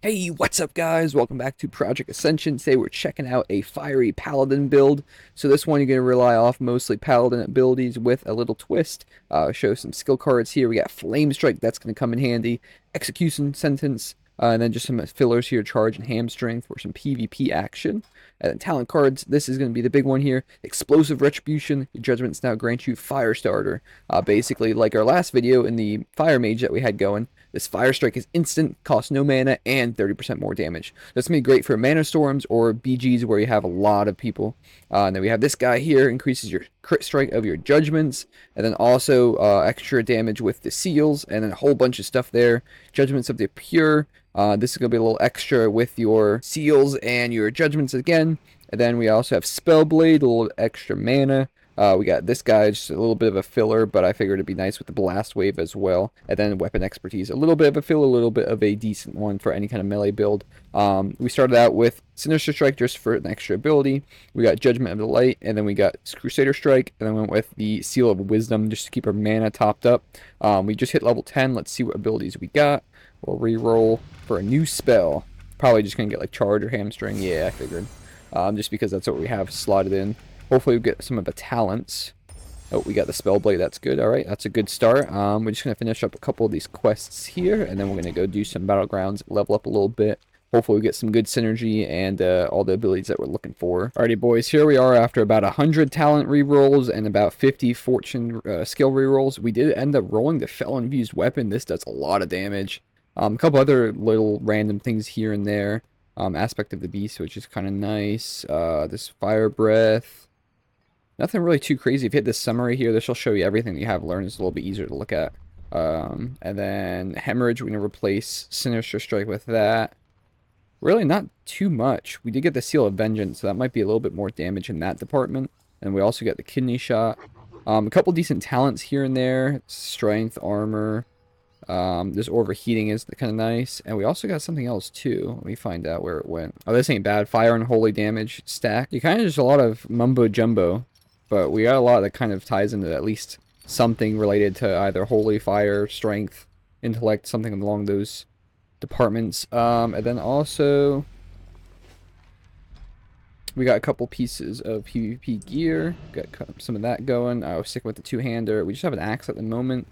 Hey, what's up guys? Welcome back to Project Ascension. Today we're checking out a fiery paladin build. So this one you're going to rely off mostly paladin abilities with a little twist. Uh, show some skill cards here. We got Flame Strike, that's going to come in handy. Execution Sentence, uh, and then just some fillers here, Charge and Hamstring for some PvP action. And then talent cards, this is going to be the big one here. Explosive Retribution, your judgments now grant you Fire Starter. Uh, basically, like our last video in the Fire Mage that we had going, this Fire Strike is instant, costs no mana, and 30% more damage. That's going to be great for Mana Storms or BGs where you have a lot of people. Uh, and then we have this guy here, increases your crit strike of your judgments, and then also uh, extra damage with the seals, and then a whole bunch of stuff there. Judgments of the Pure, uh, this is going to be a little extra with your seals and your judgments again. And then we also have Spellblade, a little extra mana. Uh, we got this guy, just a little bit of a filler, but I figured it'd be nice with the Blast Wave as well. And then Weapon Expertise, a little bit of a filler, a little bit of a decent one for any kind of melee build. Um, we started out with Sinister Strike just for an extra ability. We got Judgment of the Light, and then we got Crusader Strike, and then went with the Seal of Wisdom just to keep our mana topped up. Um, we just hit level 10. Let's see what abilities we got. We'll re-roll for a new spell. Probably just gonna get like charge or hamstring. Yeah, I figured. Um, just because that's what we have slotted in. Hopefully we get some of the talents. Oh, we got the Spellblade. That's good. All right, that's a good start. Um, we're just gonna finish up a couple of these quests here, and then we're gonna go do some battlegrounds, level up a little bit. Hopefully we get some good synergy and uh, all the abilities that we're looking for. Alrighty, boys, here we are after about 100 talent rerolls and about 50 fortune uh, skill rerolls. We did end up rolling the Felon Fused Weapon. This does a lot of damage. Um, a couple other little random things here and there. Um, aspect of the beast, which is kind of nice. Uh, this fire breath. Nothing really too crazy. If you hit this summary here, this will show you everything that you have learned. It's a little bit easier to look at. Um, and then hemorrhage, we're going to replace sinister strike with that. Really not too much. We did get the seal of vengeance, so that might be a little bit more damage in that department. And we also get the kidney shot. Um, a couple decent talents here and there. Strength, armor. Um, this overheating is kind of nice. And we also got something else too. Let me find out where it went. Oh, this ain't bad. Fire and holy damage stack. You kind of just a lot of mumbo jumbo. But we got a lot that kind of ties into at least something related to either holy fire, strength, intellect, something along those departments. Um, and then also we got a couple pieces of PvP gear. Got some of that going. I was sticking with the two-hander. We just have an axe at the moment.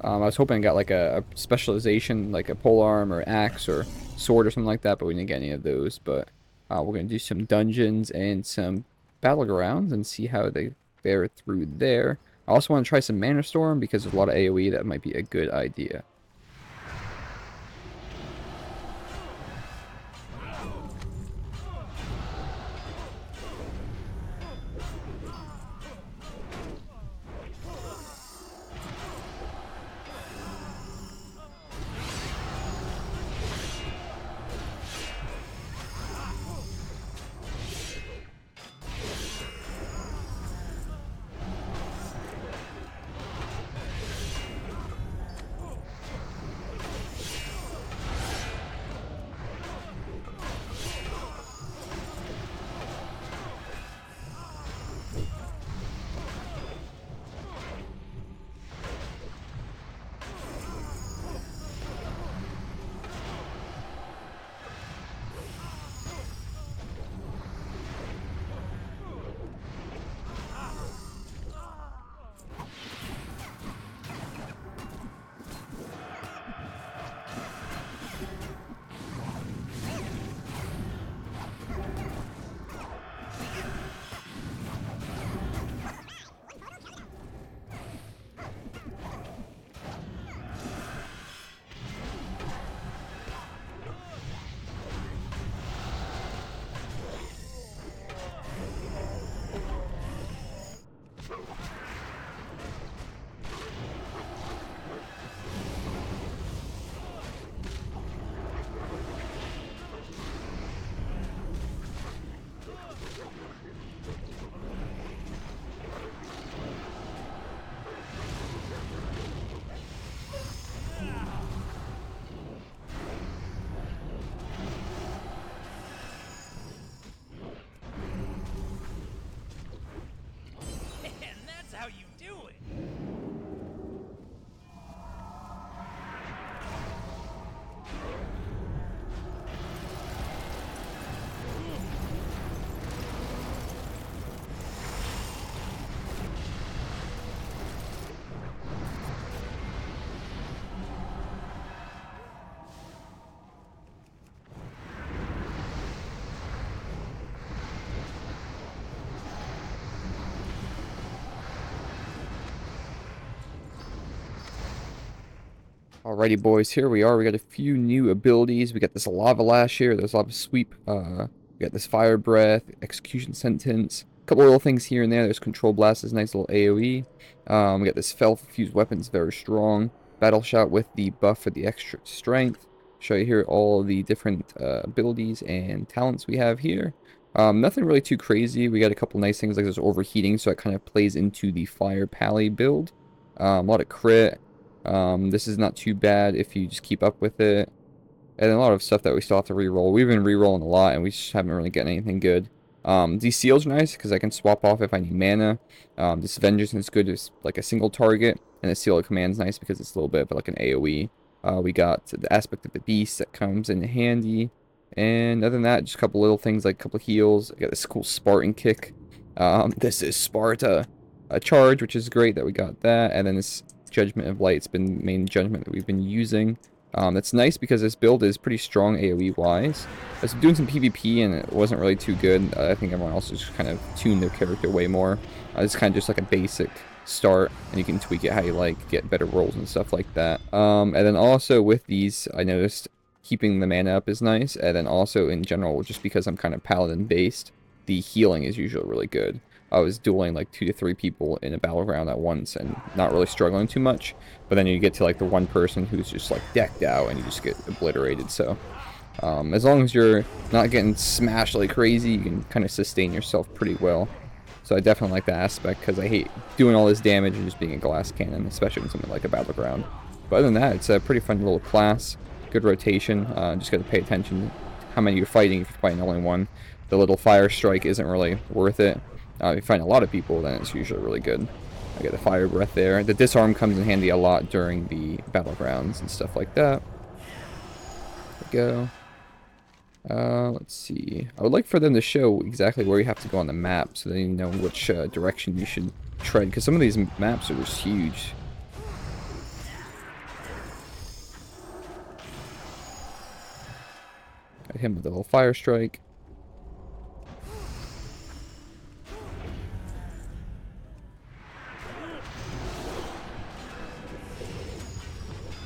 Um, I was hoping I got like a, a, specialization, like a pole arm or axe or sword or something like that, but we didn't get any of those. But uh, we're going to do some dungeons and some battlegrounds and see how they fare through there. I also want to try some Mana Storm because there's a lot of AoE that might be a good idea. Alrighty, boys, here we are. We got a few new abilities. We got this Lava Lash here. There's Lava Sweep. Uh, we got this Fire Breath, Execution Sentence. A couple little things here and there. There's Control Blast, this nice little AoE. Um, we got this Fel Fused Weapons, very strong. Battle Shout with the buff for the extra strength. Show you here all the different uh, abilities and talents we have here. Um, nothing really too crazy. We got a couple nice things like this overheating, so it kind of plays into the Fire Pally build. Um, a lot of crit. Um, this is not too bad if you just keep up with it. And a lot of stuff that we still have to re-roll. We've been re-rolling a lot, and we just haven't really gotten anything good. Um, these seals are nice because I can swap off if I need mana. Um, this vengeance is good as like a single target, and the seal of command is nice because it's a little bit of like an AOE. Uh, we got the aspect of the beast that comes in handy, and other than that, just a couple little things like a couple heals. I got this cool Spartan kick. Um, this is Sparta, a charge, which is great that we got that, and then this Judgment of Light's been the main judgment that we've been using. Um, that's nice because this build is pretty strong AoE wise. I was doing some PvP and it wasn't really too good. Uh, I think everyone else just kind of tuned their character way more. Uh, it's kind of just like a basic start and you can tweak it how you like, get better rolls and stuff like that. Um, and then also with these, I noticed keeping the mana up is nice. And then also in general, just because I'm kind of paladin based, the healing is usually really good. I was dueling like two to three people in a battleground at once and not really struggling too much. But then you get to like the one person who's just like decked out and you just get obliterated. So um, as long as you're not getting smashed like crazy, you can kind of sustain yourself pretty well. So I definitely like that aspect because I hate doing all this damage and just being a glass cannon, especially in something like a battleground. But other than that, it's a pretty fun little class. Good rotation. Uh, just got to pay attention to how many you're fighting if you're fighting only one. The little fire strike isn't really worth it. Uh, if you find a lot of people, then it's usually really good. I get the fire breath there. The disarm comes in handy a lot during the battlegrounds and stuff like that. Go. Uh, let's see. I would like for them to show exactly where you have to go on the map so they know which uh, direction you should tread. Because some of these maps are just huge. Got him with a little fire strike.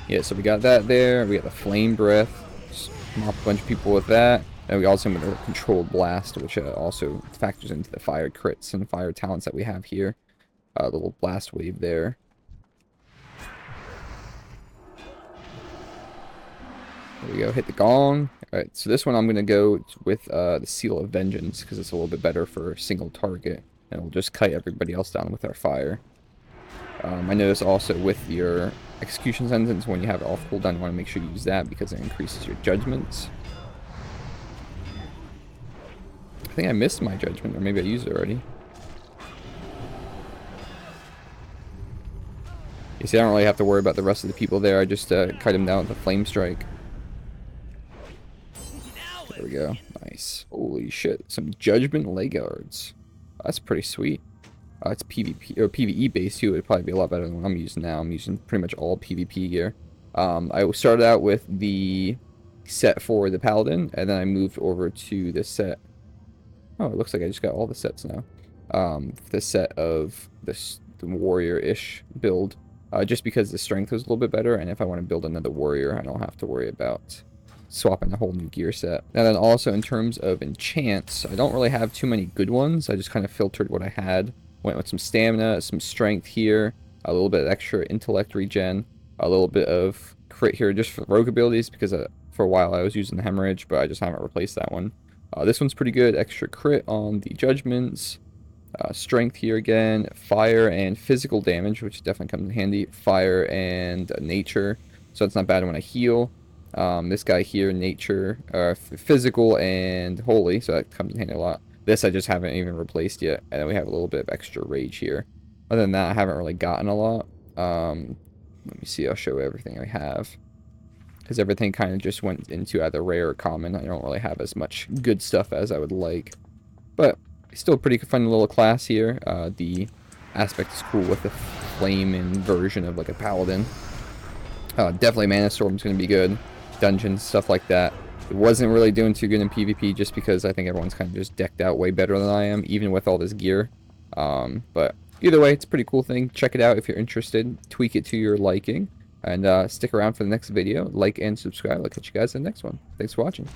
Yeah, so we got that there. We got the flame breath. Mop a bunch of people with that. And we also have a controlled blast, which uh, also factors into the fire crits and fire talents that we have here. A uh, little blast wave there. There we go, hit the gong. Alright, so this one I'm going to go with uh, the Seal of Vengeance, because it's a little bit better for a single target. And we'll just kite everybody else down with our fire. Um, I notice also with your execution sentence, when you have it off cooldown, you want to make sure you use that because it increases your judgments. I think I missed my judgment, or maybe I used it already. You see, I don't really have to worry about the rest of the people there. I just uh, cut them down with a flame strike. There we go. Nice. Holy shit. Some judgment leg guards. That's pretty sweet. Uh, it's PvP or PvE based too. It'd probably be a lot better than what I'm using now. I'm using pretty much all PvP gear. Um, I started out with the set for the Paladin, and then I moved over to the set. Oh, it looks like I just got all the sets now. Um, the set of this the warrior-ish build, uh, just because the strength was a little bit better, and if I want to build another warrior, I don't have to worry about swapping a whole new gear set. And then also in terms of enchants, I don't really have too many good ones. I just kind of filtered what I had Went with some stamina, some strength here, a little bit extra intellect regen, a little bit of crit here just for rogue abilities because uh, for a while I was using the hemorrhage, but I just haven't replaced that one. Uh, this one's pretty good, extra crit on the judgments, uh, strength here again, fire and physical damage, which definitely comes in handy, fire and nature, so it's not bad when I heal. Um, this guy here, nature, uh, physical and holy, so that comes in handy a lot. This I just haven't even replaced yet. And then we have a little bit of extra rage here. Other than that, I haven't really gotten a lot. Um, let me see. I'll show everything I have. Because everything kind of just went into either rare or common. I don't really have as much good stuff as I would like. But still pretty fun little class here. Uh, the aspect is cool with the flame version of like a paladin. Uh, definitely Mana Storm's going to be good. Dungeons, stuff like that. Wasn't really doing too good in PvP just because I think everyone's kind of just decked out way better than I am, even with all this gear. Um, but either way, it's a pretty cool thing. Check it out if you're interested. Tweak it to your liking. And uh, stick around for the next video. Like and subscribe. I'll catch you guys in the next one. Thanks for watching.